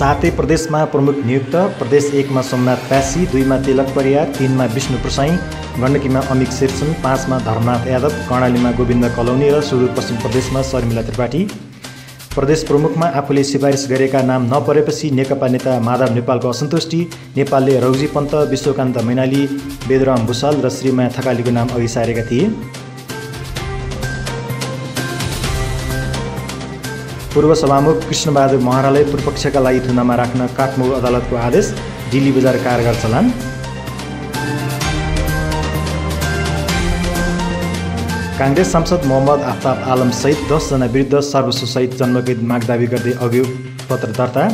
सातै प्रदेशमा प्रमुख नियुक्त प्रदेश एकमा सोमनाथ प्यासी दुईमा तिलक परियार तिनमा विष्णु प्रसाई गण्डकीमा अमिक शेरचन पाँचमा धर्मनाथ यादव कर्णालीमा गोविन्द कलौनी र सुदूरपश्चिम प्रदेशमा शर्मिला त्रिपाठी। प्रदेश प्रमुखमा आफूले सिफारिस गरेका नाम नपरेपछि नेकपा नेता माधव नेपालको असन्तुष्टि नेपालले रौजी पन्त विश्वकान्त मैनाली वेदराम भूषाल र श्रीमाया थकालीको नाम अघि सारेका थिए। पूर्व सभामुख कृष्णबहादुर महरालाई पूर्वपक्षका लागि थुनामा राख्न काठमाडौँ अदालतको आदेश दिल्ली बजार कारगार चलान। काङ्ग्रेस सांसद मोहम्मद आफ्ताब आलमसहित दसजना विरुद्ध सर्वस्वसहित जन्मकैद माग दावी गर्दै अभियोग पत्र दर्ता।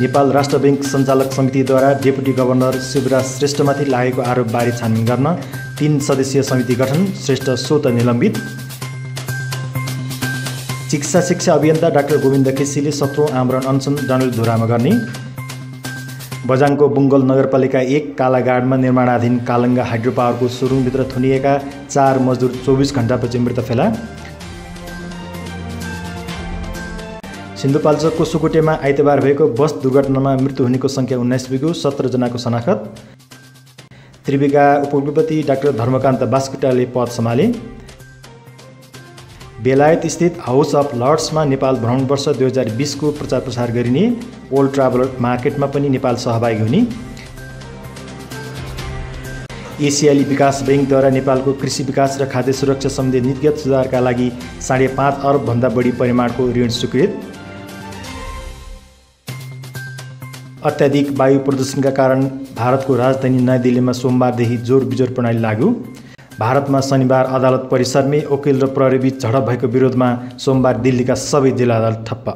नेपाल राष्ट्र ब्याङ्क सञ्चालक समितिद्वारा डेपुटी गभर्नर शिवराज श्रेष्ठमाथि लागेको आरोपबारे छानबिन गर्न तीन सदस्यीय समिति गठन श्रेष्ठ स्वत निलम्बित। चिकित्सा शिक्षा अभियन्ता डाक्टर गोविन्द केसीले सत्रौँ आमरण अनसन डनलधुरामा गर्ने। बजाङको बुङ्गल नगरपालिका एक कालागाडमा निर्माणाधीन कालङ्गा हाइड्रो पावरको सुरुङभित्र थुनिएका चार मजदुर चौबिस घन्टापछि मृत फेला। सिन्धुपाल्चोकको सुकुटेमा आइतबार भएको बस दुर्घटनामा मृत्यु हुनेको सङ्ख्या उन्नाइस पुग्यो सत्रजनाको शनाखत। त्रिविका उपकुलपति डाक्टर धर्मकान्त बास्कुटाले पद सम्हाले। बेलायत स्थित हाउस अफ लर्ड्समा नेपाल भ्रमण वर्ष दुई हजार बिसको प्रचार प्रसार गरिने ओल्ड ट्राभलर मार्केटमा पनि नेपाल सहभागी हुने। एसियाली विकास ब्याङ्कद्वारा नेपालको कृषि विकास र खाद्य सुरक्षा सम्बन्धी नीतिगत सुधारका लागि साढे पाँच अरबभन्दा बढी परिमाणको ऋण स्वीकृत। अत्याधिक वायु प्रदूषणका कारण भारतको राजधानी नयाँ दिल्लीमा सोमबारदेखि जोर बिजोर प्रणाली लागू भारतमा शनिबार अदालत परिसरमै वकिल र प्रहरीबीच झडप भएको विरोधमा सोमबार दिल्लीका सबै जिल्ला अदालत ठप्प।